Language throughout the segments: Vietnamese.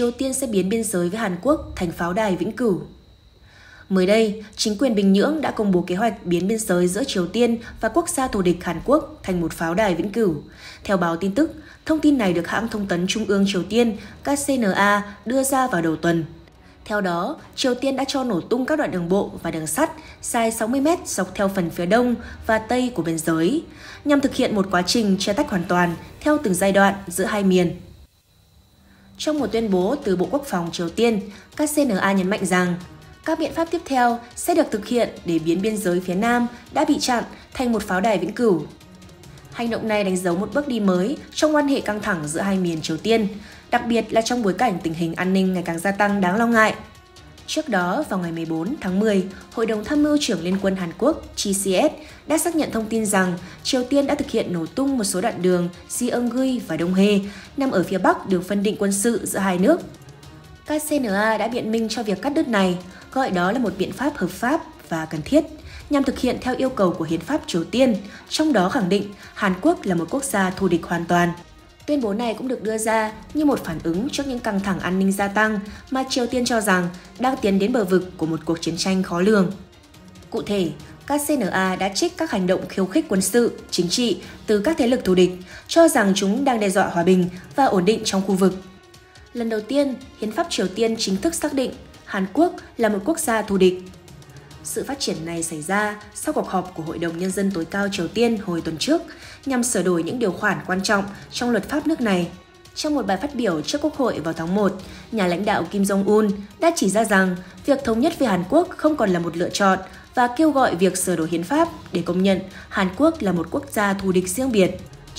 Triều Tiên sẽ biến biên giới với Hàn Quốc thành pháo đài vĩnh cửu. Mới đây, chính quyền Bình Nhưỡng đã công bố kế hoạch biến biên giới giữa Triều Tiên và quốc gia thù địch Hàn Quốc thành một pháo đài vĩnh cửu. Theo báo tin tức, thông tin này được hãng thông tấn Trung ương Triều Tiên KCNA đưa ra vào đầu tuần. Theo đó, Triều Tiên đã cho nổ tung các đoạn đường bộ và đường sắt dài 60 mét dọc theo phần phía đông và tây của biên giới, nhằm thực hiện một quá trình chia tách hoàn toàn theo từng giai đoạn giữa hai miền. Trong một tuyên bố từ Bộ Quốc phòng Triều Tiên, KCNA nhấn mạnh rằng các biện pháp tiếp theo sẽ được thực hiện để biến biên giới phía Nam đã bị chặn thành một pháo đài vĩnh cửu. Hành động này đánh dấu một bước đi mới trong quan hệ căng thẳng giữa hai miền Triều Tiên, đặc biệt là trong bối cảnh tình hình an ninh ngày càng gia tăng đáng lo ngại. Trước đó, vào ngày 14 tháng 10, Hội đồng Tham mưu trưởng Liên quân Hàn Quốc GCS đã xác nhận thông tin rằng Triều Tiên đã thực hiện nổ tung một số đoạn đường Gyeonggi và Đông Hê nằm ở phía bắc đường phân định quân sự giữa hai nước. KCNA đã biện minh cho việc cắt đứt này, gọi đó là một biện pháp hợp pháp và cần thiết nhằm thực hiện theo yêu cầu của Hiến pháp Triều Tiên, trong đó khẳng định Hàn Quốc là một quốc gia thù địch hoàn toàn. Tuyên bố này cũng được đưa ra như một phản ứng trước những căng thẳng an ninh gia tăng mà Triều Tiên cho rằng đang tiến đến bờ vực của một cuộc chiến tranh khó lường. Cụ thể, KCNA đã trích các hành động khiêu khích quân sự, chính trị từ các thế lực thù địch, cho rằng chúng đang đe dọa hòa bình và ổn định trong khu vực. Lần đầu tiên, Hiến pháp Triều Tiên chính thức xác định Hàn Quốc là một quốc gia thù địch. Sự phát triển này xảy ra sau cuộc họp của Hội đồng Nhân dân tối cao Triều Tiên hồi tuần trước nhằm sửa đổi những điều khoản quan trọng trong luật pháp nước này. Trong một bài phát biểu trước Quốc hội vào tháng 1, nhà lãnh đạo Kim Jong-un đã chỉ ra rằng việc thống nhất với Hàn Quốc không còn là một lựa chọn và kêu gọi việc sửa đổi hiến pháp để công nhận Hàn Quốc là một quốc gia thù địch riêng biệt.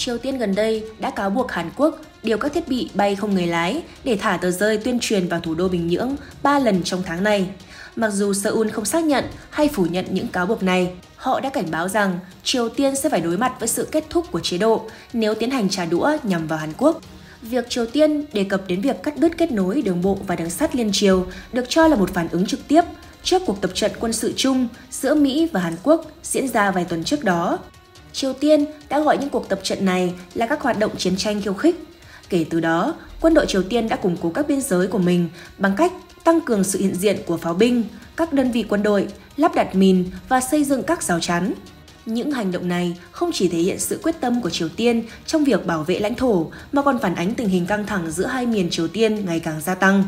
Triều Tiên gần đây đã cáo buộc Hàn Quốc điều các thiết bị bay không người lái để thả tờ rơi tuyên truyền vào thủ đô Bình Nhưỡng 3 lần trong tháng này. Mặc dù Seoul không xác nhận hay phủ nhận những cáo buộc này, họ đã cảnh báo rằng Triều Tiên sẽ phải đối mặt với sự kết thúc của chế độ nếu tiến hành trả đũa nhằm vào Hàn Quốc. Việc Triều Tiên đề cập đến việc cắt đứt kết nối đường bộ và đường sắt liên triều được cho là một phản ứng trực tiếp trước cuộc tập trận quân sự chung giữa Mỹ và Hàn Quốc diễn ra vài tuần trước đó. Triều Tiên đã gọi những cuộc tập trận này là các hoạt động chiến tranh khiêu khích. Kể từ đó, quân đội Triều Tiên đã củng cố các biên giới của mình bằng cách tăng cường sự hiện diện của pháo binh, các đơn vị quân đội, lắp đặt mìn và xây dựng các rào chắn. Những hành động này không chỉ thể hiện sự quyết tâm của Triều Tiên trong việc bảo vệ lãnh thổ mà còn phản ánh tình hình căng thẳng giữa hai miền Triều Tiên ngày càng gia tăng.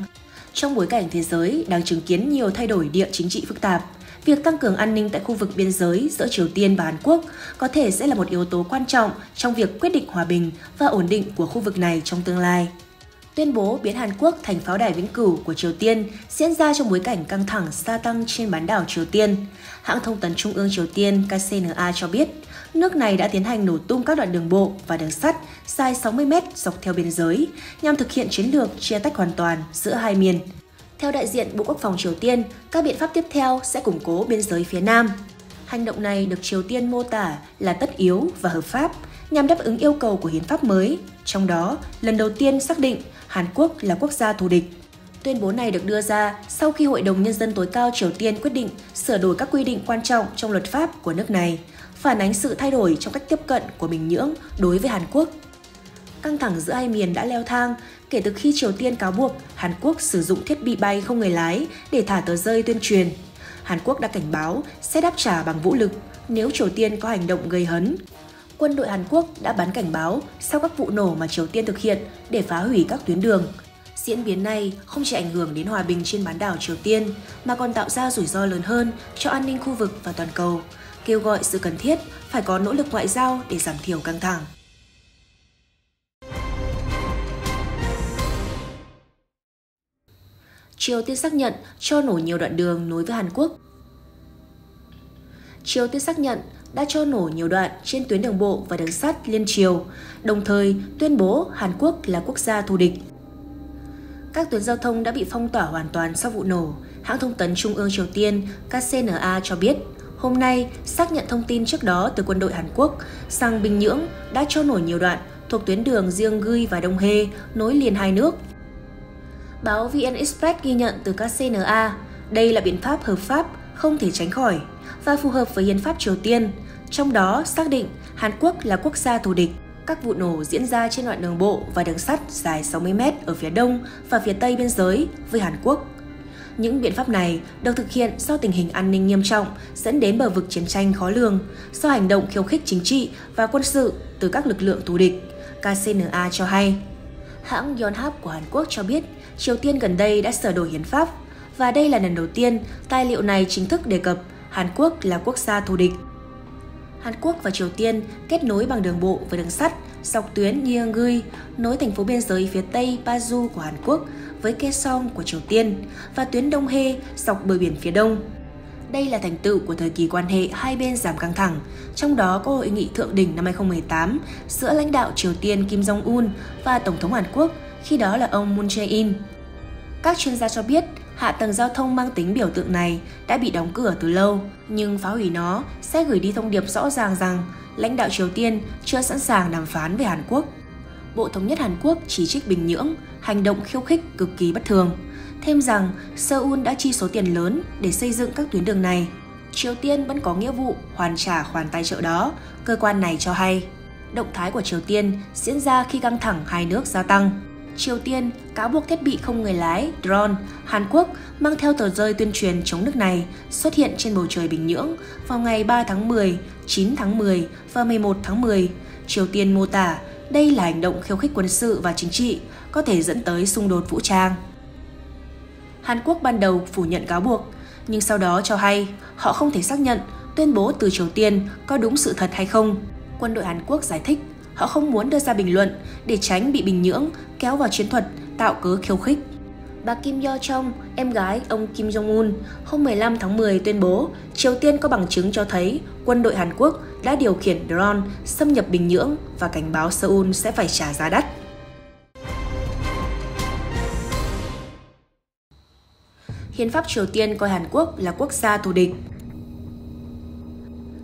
Trong bối cảnh thế giới đang chứng kiến nhiều thay đổi địa chính trị phức tạp, việc tăng cường an ninh tại khu vực biên giới giữa Triều Tiên và Hàn Quốc có thể sẽ là một yếu tố quan trọng trong việc quyết định hòa bình và ổn định của khu vực này trong tương lai. Tuyên bố biến Hàn Quốc thành pháo đài vĩnh cửu của Triều Tiên diễn ra trong bối cảnh căng thẳng gia tăng trên bán đảo Triều Tiên. Hãng thông tấn Trung ương Triều Tiên KCNA cho biết, nước này đã tiến hành nổ tung các đoạn đường bộ và đường sắt dài 60 mét dọc theo biên giới nhằm thực hiện chiến lược chia tách hoàn toàn giữa hai miền. Theo đại diện Bộ Quốc phòng Triều Tiên, các biện pháp tiếp theo sẽ củng cố biên giới phía Nam. Hành động này được Triều Tiên mô tả là tất yếu và hợp pháp nhằm đáp ứng yêu cầu của hiến pháp mới, trong đó lần đầu tiên xác định Hàn Quốc là quốc gia thù địch. Tuyên bố này được đưa ra sau khi Hội đồng Nhân dân tối cao Triều Tiên quyết định sửa đổi các quy định quan trọng trong luật pháp của nước này, phản ánh sự thay đổi trong cách tiếp cận của Bình Nhưỡng đối với Hàn Quốc. Căng thẳng giữa hai miền đã leo thang kể từ khi Triều Tiên cáo buộc Hàn Quốc sử dụng thiết bị bay không người lái để thả tờ rơi tuyên truyền. Hàn Quốc đã cảnh báo sẽ đáp trả bằng vũ lực nếu Triều Tiên có hành động gây hấn. Quân đội Hàn Quốc đã bắn cảnh báo sau các vụ nổ mà Triều Tiên thực hiện để phá hủy các tuyến đường. Diễn biến này không chỉ ảnh hưởng đến hòa bình trên bán đảo Triều Tiên mà còn tạo ra rủi ro lớn hơn cho an ninh khu vực và toàn cầu, kêu gọi sự cần thiết phải có nỗ lực ngoại giao để giảm thiểu căng thẳng. Triều Tiên xác nhận cho nổ nhiều đoạn đường nối với Hàn Quốc. Triều Tiên xác nhận đã cho nổ nhiều đoạn trên tuyến đường bộ và đường sắt liên triều, đồng thời tuyên bố Hàn Quốc là quốc gia thù địch. Các tuyến giao thông đã bị phong tỏa hoàn toàn sau vụ nổ. Hãng thông tấn Trung ương Triều Tiên KCNA cho biết, hôm nay xác nhận thông tin trước đó từ quân đội Hàn Quốc rằng Bình Nhưỡng đã cho nổ nhiều đoạn thuộc tuyến đường riêng Gyeonggi và Đông Hê nối liền hai nước Báo VN Express ghi nhận từ KCNA, đây là biện pháp hợp pháp, không thể tránh khỏi và phù hợp với hiến pháp Triều Tiên, trong đó xác định Hàn Quốc là quốc gia thù địch. Các vụ nổ diễn ra trên đoạn đường bộ và đường sắt dài 60 mét ở phía đông và phía tây biên giới với Hàn Quốc. Những biện pháp này được thực hiện do tình hình an ninh nghiêm trọng dẫn đến bờ vực chiến tranh khó lường, do hành động khiêu khích chính trị và quân sự từ các lực lượng thù địch, KCNA cho hay. Hãng Yonhap của Hàn Quốc cho biết Triều Tiên gần đây đã sửa đổi hiến pháp và đây là lần đầu tiên tài liệu này chính thức đề cập Hàn Quốc là quốc gia thù địch. Hàn Quốc và Triều Tiên kết nối bằng đường bộ và đường sắt dọc tuyến Gyeonggi, nối thành phố biên giới phía tây Paju của Hàn Quốc với Kaesong của Triều Tiên và tuyến Đông Hê dọc bờ biển phía đông. Đây là thành tựu của thời kỳ quan hệ hai bên giảm căng thẳng, trong đó có hội nghị thượng đỉnh năm 2018 giữa lãnh đạo Triều Tiên Kim Jong-un và Tổng thống Hàn Quốc, khi đó là ông Moon Jae-in. Các chuyên gia cho biết, hạ tầng giao thông mang tính biểu tượng này đã bị đóng cửa từ lâu, nhưng phá hủy nó sẽ gửi đi thông điệp rõ ràng rằng lãnh đạo Triều Tiên chưa sẵn sàng đàm phán về Hàn Quốc. Bộ Thống nhất Hàn Quốc chỉ trích Bình Nhưỡng hành động khiêu khích cực kỳ bất thường, thêm rằng Seoul đã chi số tiền lớn để xây dựng các tuyến đường này. Triều Tiên vẫn có nghĩa vụ hoàn trả khoản tài trợ đó, cơ quan này cho hay. Động thái của Triều Tiên diễn ra khi căng thẳng hai nước gia tăng. Triều Tiên cáo buộc thiết bị không người lái drone Hàn Quốc mang theo tờ rơi tuyên truyền chống nước này xuất hiện trên bầu trời Bình Nhưỡng vào ngày 3 tháng 10, 9 tháng 10 và 11 tháng 10. Triều Tiên mô tả đây là hành động khiêu khích quân sự và chính trị, có thể dẫn tới xung đột vũ trang. Hàn Quốc ban đầu phủ nhận cáo buộc, nhưng sau đó cho hay họ không thể xác nhận tuyên bố từ Triều Tiên có đúng sự thật hay không. Quân đội Hàn Quốc giải thích họ không muốn đưa ra bình luận để tránh bị Bình Nhưỡng kéo vào chiến thuật tạo cớ khiêu khích. Bà Kim Yo Chong, em gái ông Kim Jong-un, hôm 15 tháng 10 tuyên bố Triều Tiên có bằng chứng cho thấy quân đội Hàn Quốc đã điều khiển drone xâm nhập Bình Nhưỡng và cảnh báo Seoul sẽ phải trả giá đắt. Hiến pháp Triều Tiên coi Hàn Quốc là quốc gia thù địch.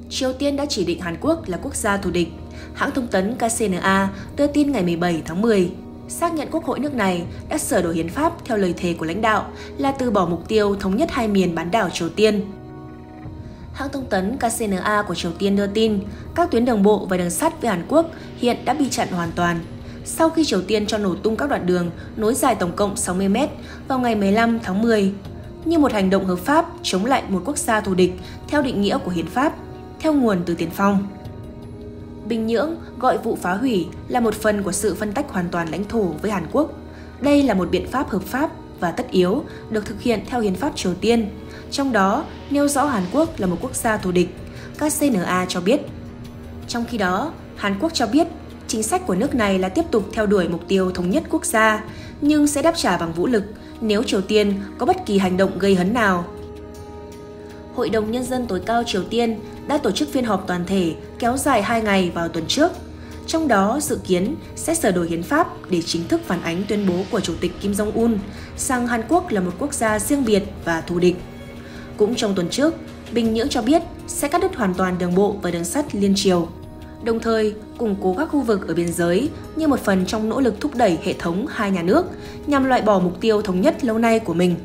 Triều Tiên đã chỉ định Hàn Quốc là quốc gia thù địch. Hãng thông tấn KCNA đưa tin ngày 17 tháng 10 xác nhận quốc hội nước này đã sửa đổi hiến pháp theo lời thề của lãnh đạo là từ bỏ mục tiêu thống nhất hai miền bán đảo Triều Tiên. Hãng thông tấn KCNA của Triều Tiên đưa tin, các tuyến đường bộ và đường sắt với Hàn Quốc hiện đã bị chặn hoàn toàn sau khi Triều Tiên cho nổ tung các đoạn đường nối dài tổng cộng 60 mét vào ngày 15 tháng 10 như một hành động hợp pháp chống lại một quốc gia thù địch theo định nghĩa của hiến pháp, theo nguồn từ tiền phong. Bình Nhưỡng gọi vụ phá hủy là một phần của sự phân tách hoàn toàn lãnh thổ với Hàn Quốc. Đây là một biện pháp hợp pháp và tất yếu được thực hiện theo hiến pháp Triều Tiên, trong đó nêu rõ Hàn Quốc là một quốc gia thù địch, các CNA cho biết. Trong khi đó, Hàn Quốc cho biết chính sách của nước này là tiếp tục theo đuổi mục tiêu thống nhất quốc gia, nhưng sẽ đáp trả bằng vũ lực nếu Triều Tiên có bất kỳ hành động gây hấn nào. Hội đồng Nhân dân tối cao Triều Tiên đã tổ chức phiên họp toàn thể kéo dài 2 ngày vào tuần trước. Trong đó dự kiến sẽ sửa đổi hiến pháp để chính thức phản ánh tuyên bố của Chủ tịch Kim Jong-un rằng Hàn Quốc là một quốc gia riêng biệt và thù địch. Cũng trong tuần trước, Bình Nhưỡng cho biết sẽ cắt đứt hoàn toàn đường bộ và đường sắt liên triều, đồng thời củng cố các khu vực ở biên giới như một phần trong nỗ lực thúc đẩy hệ thống hai nhà nước nhằm loại bỏ mục tiêu thống nhất lâu nay của mình.